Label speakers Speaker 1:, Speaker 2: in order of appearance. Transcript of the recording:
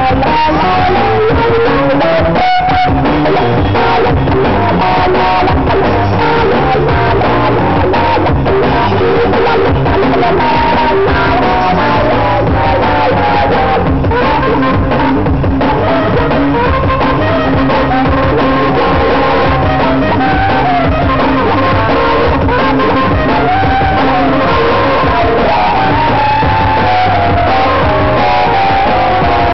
Speaker 1: 啦啦啦啦